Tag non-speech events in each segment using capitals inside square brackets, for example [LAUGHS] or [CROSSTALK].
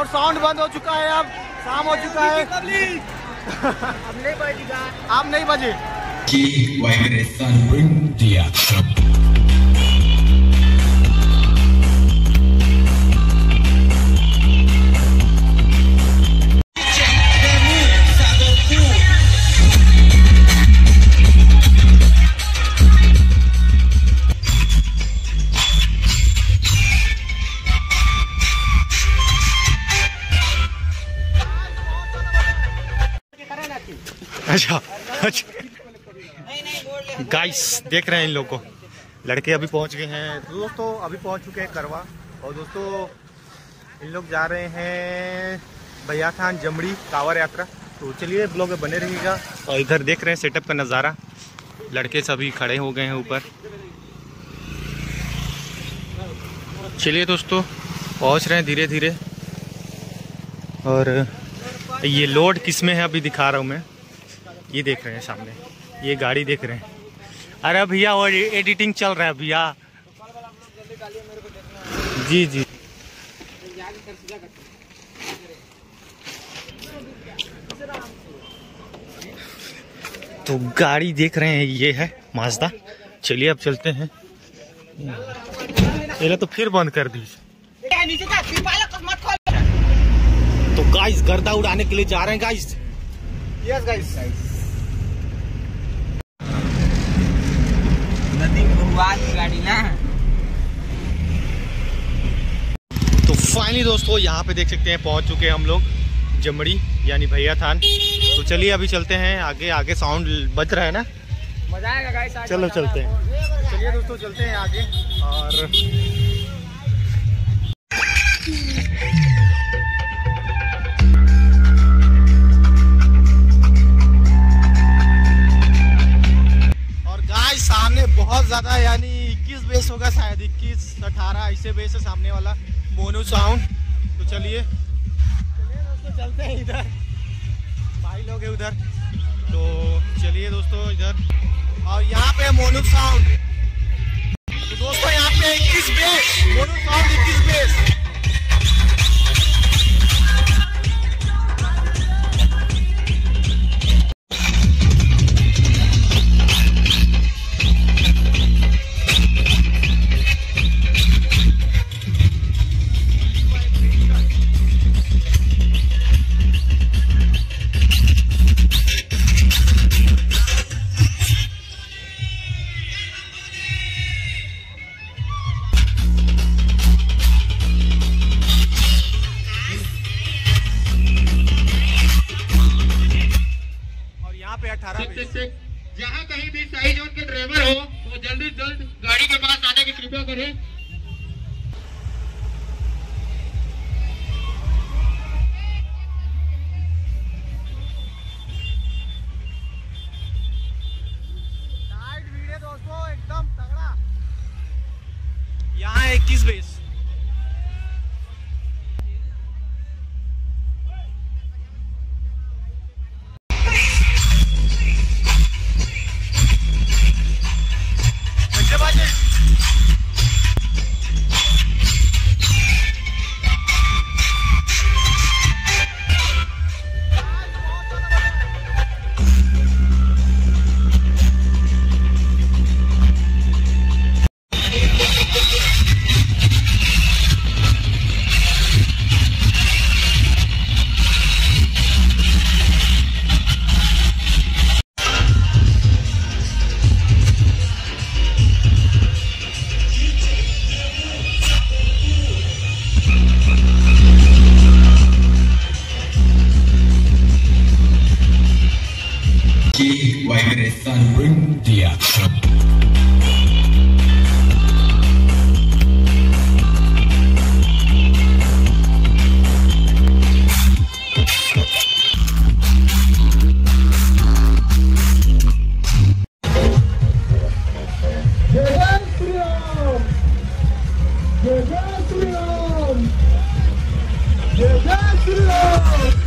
और साउंड बंद हो चुका है अब शाम हो चुका है। अब नहीं बजेगा आप नहीं बजे। की वाइब्रेशन India. [LAUGHS] गाइस देख रहे हैं इन लोगों को। लड़के अभी पहुँच गए हैं। दोस्तों, अभी पहुँच चुके हैं करवा। और दोस्तों, इन लोग जा रहे हैं भैया खान जमड़ी कांवर यात्रा। तो चलिए, ब्लॉग बने रहिएगा। और इधर देख रहे हैं सेटअप का नज़ारा। लड़के सभी खड़े हो गए हैं ऊपर। चलिए दोस्तों, पहुँच रहे हैं धीरे धीरे और ये लोड किसमें है, अभी दिखा रहा हूँ मैं। ये देख रहे हैं सामने। ये गाड़ी देख रहे हैं। अरे भैया और एडिटिंग चल रहा है भैया। जी जी। तो गाड़ी देख रहे हैं, ये है माजदा चलिए अब चलते हैं। पहले तो फिर बंद कर दी तो गाइस गर्दा उड़ाने के लिए जा रहे हैं गाइस यस गाइस भगवान की गाड़ी ना। तो फाइनली दोस्तों यहाँ पे देख सकते हैं पहुँच चुके हैं हम लोग जमड़ी यानी भैया थान। तो चलिए अभी चलते हैं आगे आगे साउंड बज रहा है ना? मज़ा आएगा गाइस चलो चलते हैं। चलिए दोस्तों चलते हैं आगे और बहुत ज़्यादा, यानी 21 बेस होगा शायद 21 18 ऐसे बेस है सामने वाला, मोनू साउंड। तो चलिए। चलिए दोस्तों, चलते हैं इधर। भाई लोग है उधर। तो चलिए दोस्तों, इधर। और यहाँ पे मोनू साउंड। तो दोस्तों, यहाँ पे 21 base. Monu sound 21 base. basic and bring the action. Jai Shri Ram!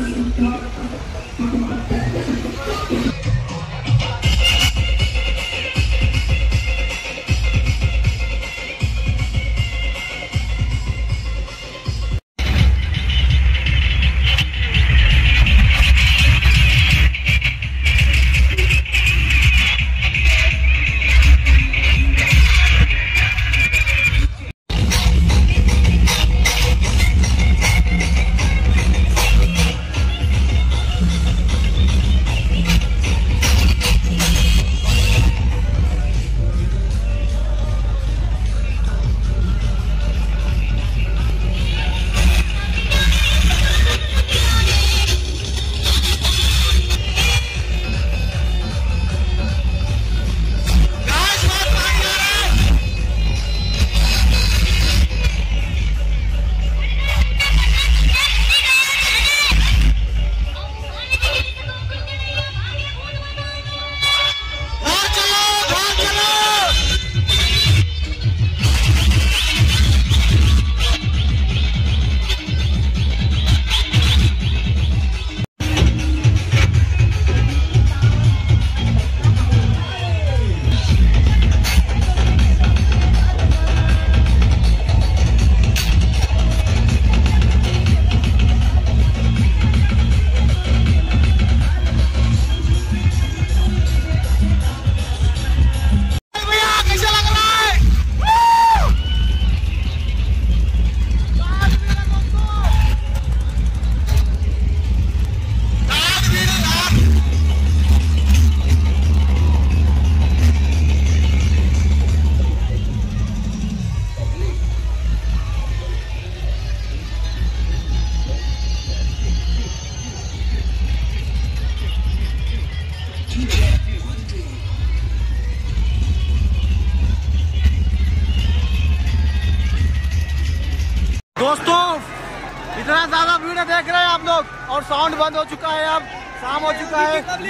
Thank you. दोस्तों, इतना ज़्यादा भीड़ देख रहे हैं आप लोग, और साउंड बंद हो चुका है अब, शाम हो चुका है। अब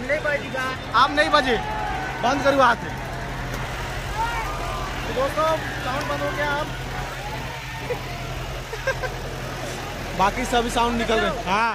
नहीं बजेगा आप नहीं बजे, बंद करो हाथ। तो दोस्तों साउंड बंद हो गया अब। बाकी सभी साउंड निकल गए हाँ।